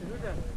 Люди,